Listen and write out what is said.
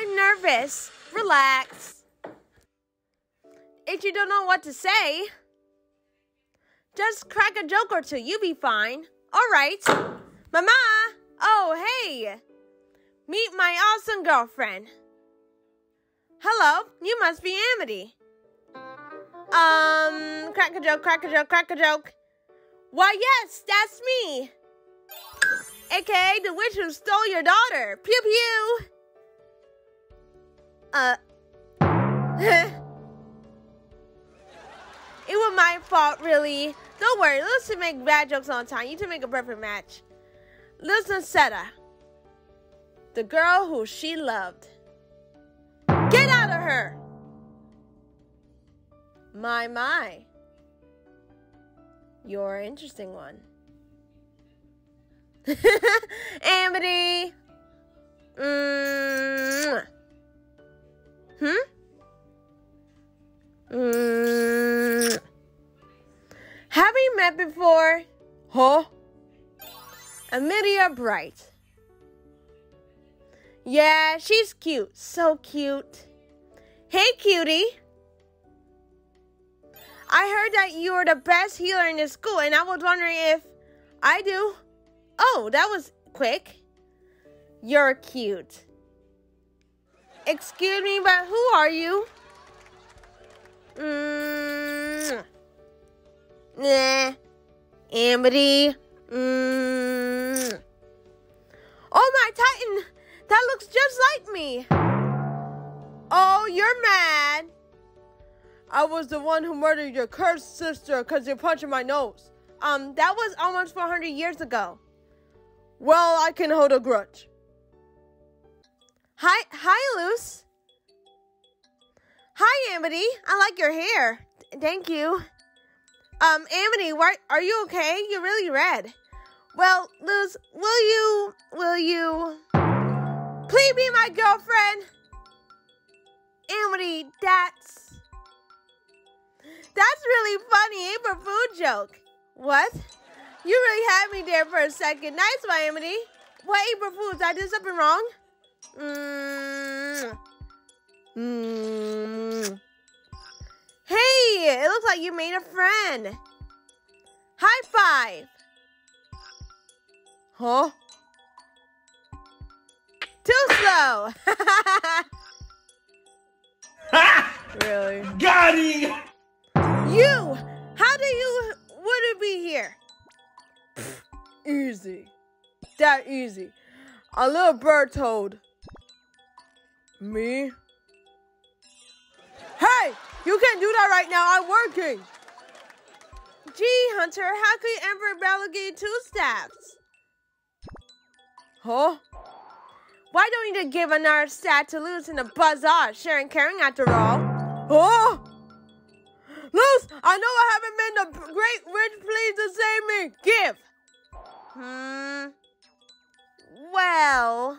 I'm nervous. Relax. If you don't know what to say, just crack a joke or two. You'll be fine. All right. Mama! Oh, hey! Meet my awesome girlfriend. Hello, you must be Amity. Um, crack a joke, crack a joke, crack a joke. Why, yes, that's me. AKA the witch who stole your daughter. Pew pew. Uh. it was my fault, really. Don't worry, let's just make bad jokes all the time. You two make a perfect match. Listen, Seta. The girl who she loved. Get out of her! My, my. You're an interesting one. Amity! Mm. Have we met before? Huh? Amelia Bright. Yeah, she's cute. So cute. Hey, cutie. I heard that you are the best healer in the school, and I was wondering if I do. Oh, that was quick. You're cute. Excuse me, but who are you? Mmm. Nah. Amity. Mmm. Oh, my Titan! That looks just like me! Oh, you're mad! I was the one who murdered your cursed sister because you're punching my nose. Um, that was almost 400 years ago. Well, I can hold a grudge. Hi, hi, Luz. Hi, Amity. I like your hair. Thank you. Um, Amity, why, are you okay? You're really red. Well, Luz, will you, will you, please be my girlfriend? Amity, that's, that's really funny, April Food joke. What? You really had me there for a second. Nice, Amity. What April Fools? I did something wrong? Mm. You made a friend. High five. Huh? Too slow. really? Got him! You! How do you would it be here? easy. That easy. A little bird told me. You can't do that right now. I'm working. Gee, Hunter, how could Bella get two staffs? Huh? Why don't you give another stat to Luz in the bazaar? Sharing caring after all. Huh? Luz, I know I haven't been the great rich please to save me. Give. Hmm. Well.